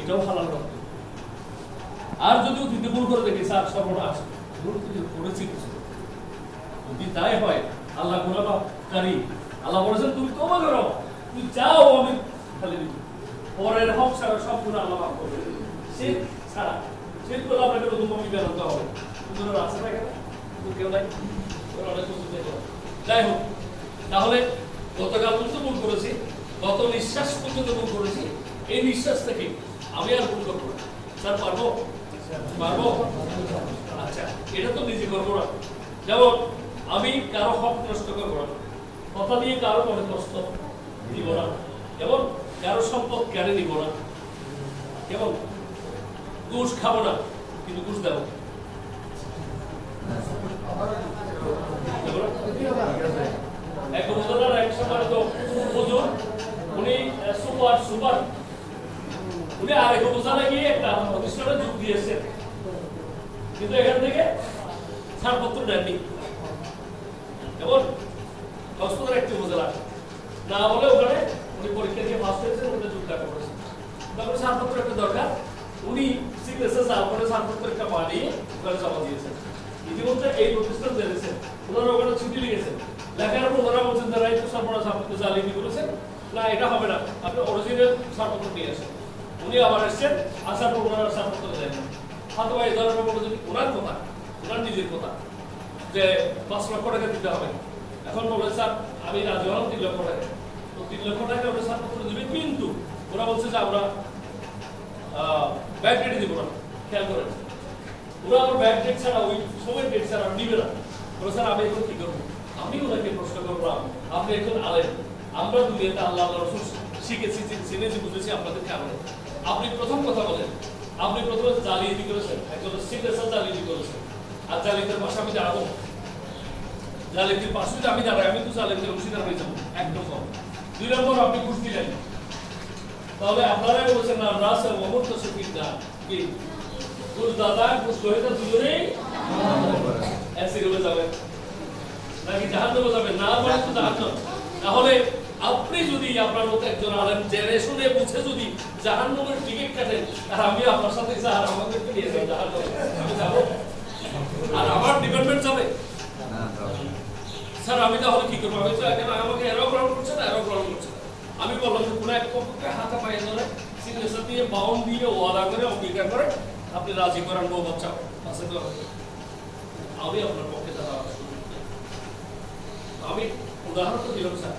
এটাও হালাল রক্ত। আর যদি অতীতে ভুল করে দেখি, স্যার সর্বনাশ ভুল করেছি কিছু। যদি তাই হয়, আল্লাহ গুণাকারী আল্লাহ বলেছেন, তুমি তোমা করো তুমি যাও আমি খালি দিব। পরের হক ছাড়া সব গুণ আল্লাহ মাফ করবে সে ছাড়া, সে তো আপনাকে নতুন কমি বেরোতে হবে। কিন্তু আছে না কেন কেউ নাই। যাই হোক, তাহলে গতকাল পর্যন্ত ভুল করেছি। গত নিঃশ্বাস পর্যন্ত ভুল করেছি। এই নিঃশ্বাস থেকে আমি আর ভুল করব না। স্যার, পারব? পারব? আচ্ছা এটা তো নিজে করব না। যেমন, আমি কারও হক নষ্ট করব না। কথা দিয়ে কারও মনে কষ্ট দিব না। এবং কারও সম্পদ কেড়ে নিব না। এবং ঘুষ খাব না, কিন্তু ঘুষ দেবো। দেবো না? এক উপজেলার এক সময় তো উনি সুপার সুপার। উনি আরেক উপজেলায় গিয়ে একটা প্রতিষ্ঠানে যোগ দিয়েছেন। কিন্তু এখান থেকে ছাড়পত্র নেননি এবং কক্সবাজার একটি উপজেলা। না বলে ওখানে উনি পরীক্ষা দিয়ে পাস করেছেন ওটা যোগ টাকা করেছেন। তারপরে ছাড়পত্র একটা দরকার। উনি সিগনেচার যা ছাড়পত্র একটা বানিয়ে ওখানে জমা দিয়েছেন। ইতিমধ্যে এই প্রতিষ্ঠান জেনেছেন ওনারা ওখানে ছুটি লিখেছেন লেখার পর ওনারা বলছেন যারা একটু সর্বনাশ আপনি জালিয়াতি করেছেন না, এটা হবে না। আপনি অরিজিনাল ছাড়পত্র নিয়ে আসেন। উনি আবার এসছেন আসার পর ওনারা ছাড়পত্র দেন হাতে ভাই ধরনের বলে যদি ওনার কথা, ওনার নিজের কথা, যে পাঁচ লক্ষ টাকা দিতে হবে। এখন বলে, স্যার, আমি রাজি হলাম তিন লক্ষ টাকা। তো তিন লক্ষ টাকা ওরা ছাড়পত্র দেবে, কিন্তু ওরা বলছে যে আমরা ব্যাংক ডেট দিব না। খেয়াল করেন। ওরা আমার ব্যাংক ডেট ছাড়া, ওই সময় ডেট ছাড়া নিবে না। বলে, স্যার, আমি এখন কি করব? আমি ওনাকে প্রশ্ন করলাম আপনি এখন আলেন আমরা দুনিয়াতে আল্লাহ আল্লাহ রসুল শিখেছি চিনেছি বুঝেছি, আপনাদের কেমন আপনি প্রথম কথা বলেন। আপনি প্রথমে জালিয়াতি করেছেন, একজন সিগনেচার জালিয়াতি করেছেন। আর জালিয়াতের পাশে আমি দাঁড়াবো জালিয়াতির পাশে আমি দাঁড়াই, আমি তো জালিয়াতির অংশীদার হয়ে যাব একদম কম দুই নম্বর, আপনি ঘুষ দিলেন। তাহলে আপনারাই বলছেন, না রাস অমর্ত সুফির না কি? ঘুষ দাদা, ঘুষ গ্রহিতা দুজনেই অ্যাসিডে যাবে নাকি জাহান্নামে যাবে না বলে তো জাহান্নাম। তাহলে আপনি যদি আপনার মতো একজন আলেম জেনে শুনে বুঝে যদি জাহান্নামের টিকিট কাটেন, আর আমি আপনার সাথে স্যার আমাদেরকে নিয়ে যাই আমি যাব। আর আমার ডিপার্টমেন্ট যাবে? স্যার, আমি তাহলে কি করব? আমি তো এখন আমাকে এরাও গ্রহণ করছে না, এরাও গ্রহণ করছে আমি বললাম যে, কোনো এক পক্ষকে হাতে পায়ে ধরে সিগনেচার দিয়ে বাউন্ড দিয়ে ওয়াদা করে, অঙ্গীকার করে আপনি রাজি করান, বউ বাচ্চা। আছে তো আমি আপনার পক্ষে দাঁড়াবো আমি উদাহরণ তো দিলাম, স্যার।